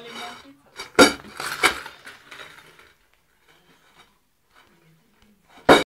Hallelujah